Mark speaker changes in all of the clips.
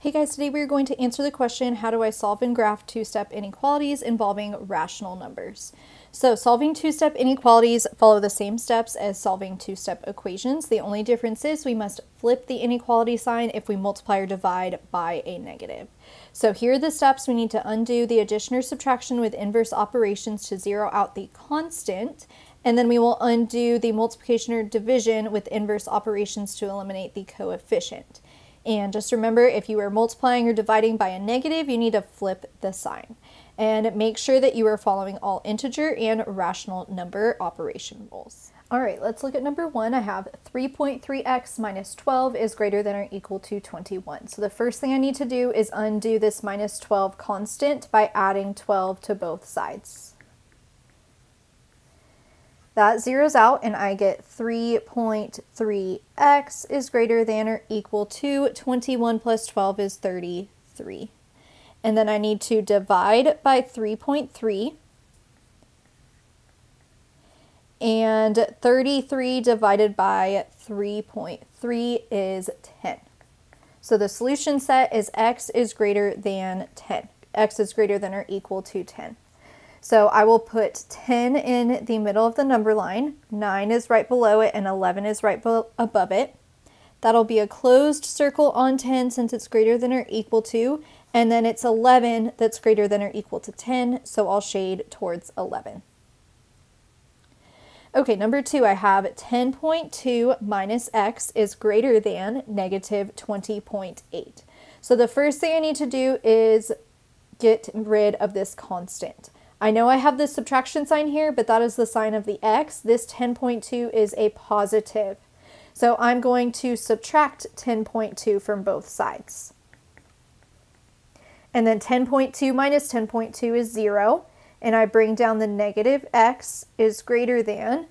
Speaker 1: Hey guys, today we are going to answer the question, how do I solve and graph two-step inequalities involving rational numbers? So solving two-step inequalities follow the same steps as solving two-step equations. The only difference is we must flip the inequality sign if we multiply or divide by a negative. So here are the steps. We need to undo the addition or subtraction with inverse operations to zero out the constant, and then we will undo the multiplication or division with inverse operations to eliminate the coefficient. And just remember, if you are multiplying or dividing by a negative, you need to flip the sign. And make sure that you are following all integer and rational number operation rules. All right, let's look at number one. I have 3.3x minus 12 is greater than or equal to 21. So the first thing I need to do is undo this minus 12 constant by adding 12 to both sides. That zeroes out and I get 3.3x is greater than or equal to 21 plus 12 is 33. And then I need to divide by 3.3. And 33 divided by 3.3 is 10. So the solution set is x is greater than 10. x is greater than or equal to 10. So I will put 10 in the middle of the number line, 9 is right below it, and 11 is right above it. That'll be a closed circle on 10 since it's greater than or equal to, and then it's 11 that's greater than or equal to 10, so I'll shade towards 11. Okay, number two, I have 10.2 minus x is greater than negative 20.8. So the first thing I need to do is get rid of this constant. I know I have this subtraction sign here, but that is the sign of the x. This 10.2 is a positive. So I'm going to subtract 10.2 from both sides. And then 10.2 minus 10.2 is 0. And I bring down the negative x is greater than.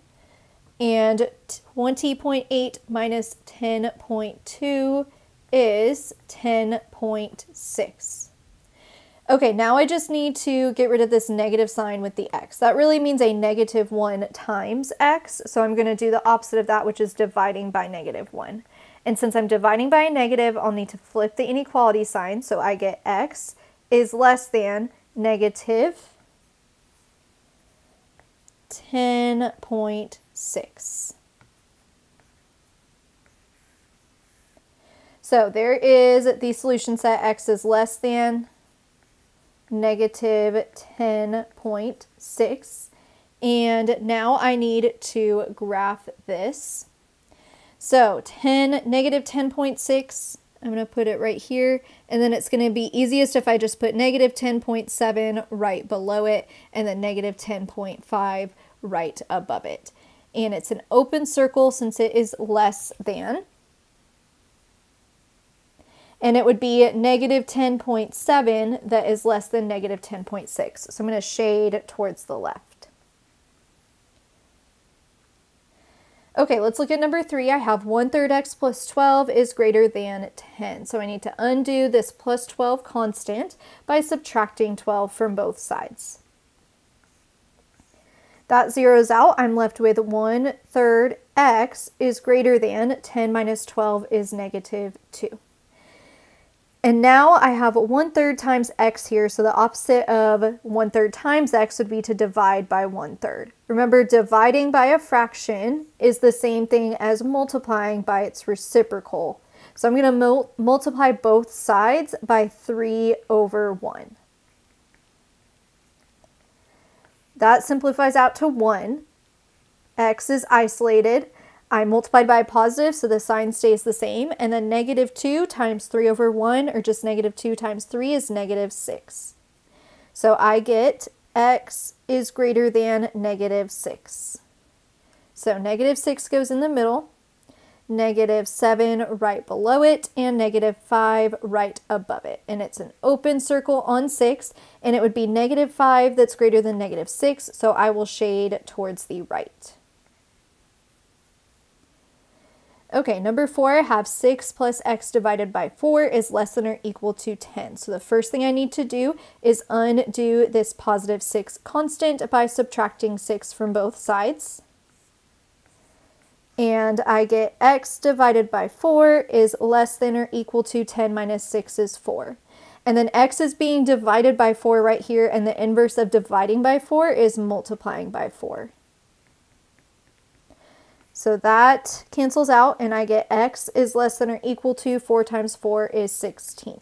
Speaker 1: And 20.8 minus 10.2 is 10.6. Okay, now I just need to get rid of this negative sign with the x. That really means a negative 1 times x, so I'm going to do the opposite of that, which is dividing by negative 1. And since I'm dividing by a negative, I'll need to flip the inequality sign, so I get x is less than negative 10.6. So there is the solution set x is less than negative 10.6. And now I need to graph this. So 10, negative 10.6, I'm going to put it right here. And then it's going to be easiest if I just put negative 10.7 right below it and then negative 10.5 right above it. And it's an open circle since it is less than and it would be negative 10.7 that is less than negative 10.6. So I'm going to shade towards the left. Okay, let's look at number three. I have 1 third x plus 12 is greater than 10. So I need to undo this plus 12 constant by subtracting 12 from both sides. That zeroes out. I'm left with 1 third x is greater than 10 minus 12 is negative 2. And now I have 1 third times x here, so the opposite of 1 third times x would be to divide by 1 third. Remember, dividing by a fraction is the same thing as multiplying by its reciprocal. So I'm going to mul multiply both sides by 3 over 1. That simplifies out to 1. x is isolated. I multiplied by a positive, so the sign stays the same. And then negative 2 times 3 over 1, or just negative 2 times 3 is negative 6. So I get x is greater than negative 6. So negative 6 goes in the middle, negative 7 right below it, and negative 5 right above it. And it's an open circle on 6, and it would be negative 5 that's greater than negative 6, so I will shade towards the right. Okay, number four, I have 6 plus x divided by 4 is less than or equal to 10. So the first thing I need to do is undo this positive 6 constant by subtracting 6 from both sides. and I get x divided by 4 is less than or equal to 10 minus 6 is 4. And then x is being divided by 4 right here, and the inverse of dividing by 4 is multiplying by 4. So that cancels out and I get x is less than or equal to 4 times 4 is 16.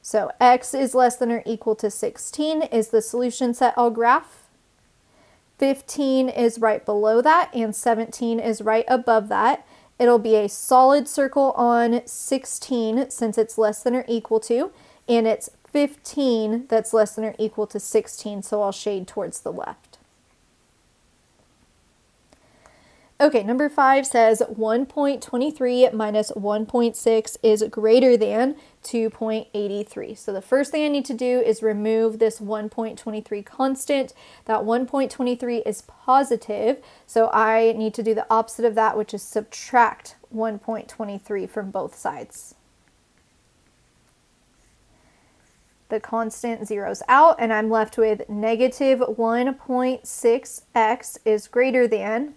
Speaker 1: So x is less than or equal to 16 is the solution set I'll graph. 15 is right below that and 17 is right above that. It'll be a solid circle on 16 since it's less than or equal to and it's 15 that's less than or equal to 16 so I'll shade towards the left. Okay, number five says 1.23 minus 1.6 is greater than 2.83. So the first thing I need to do is remove this 1.23 constant. That 1.23 is positive, so I need to do the opposite of that, which is subtract 1.23 from both sides. The constant zeroes out, and I'm left with negative 1.6x is greater than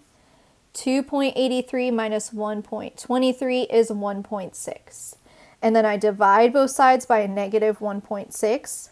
Speaker 1: 2.83 minus 1.23 is 1.6. And then I divide both sides by a negative 1.6.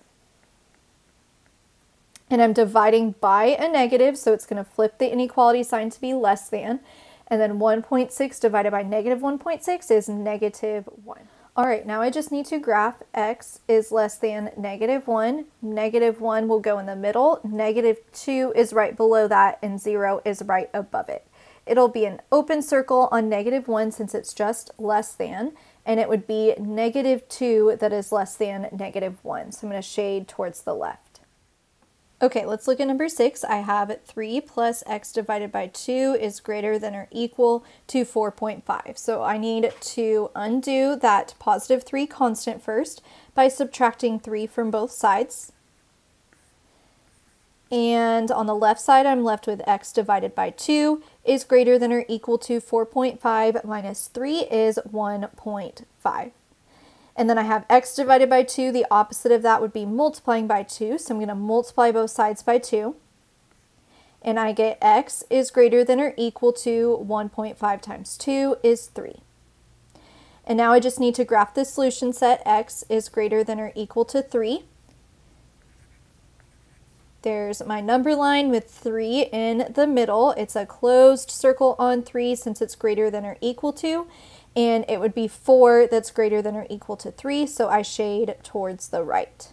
Speaker 1: And I'm dividing by a negative, so it's going to flip the inequality sign to be less than. And then 1.6 divided by negative 1.6 is negative 1. All right, now I just need to graph x is less than negative 1. Negative 1 will go in the middle. Negative 2 is right below that, and 0 is right above it. It'll be an open circle on negative 1 since it's just less than, and it would be negative 2 that is less than negative 1. So I'm going to shade towards the left. Okay, let's look at number 6. I have 3 plus x divided by 2 is greater than or equal to 4.5. So I need to undo that positive 3 constant first by subtracting 3 from both sides. And on the left side, I'm left with x divided by 2 is greater than or equal to 4.5 minus 3 is 1.5. And then I have x divided by 2. The opposite of that would be multiplying by 2. So I'm going to multiply both sides by 2. And I get x is greater than or equal to 1.5 times 2 is 3. And now I just need to graph the solution set x is greater than or equal to 3. There's my number line with 3 in the middle. It's a closed circle on 3 since it's greater than or equal to. And it would be 4 that's greater than or equal to 3, so I shade towards the right.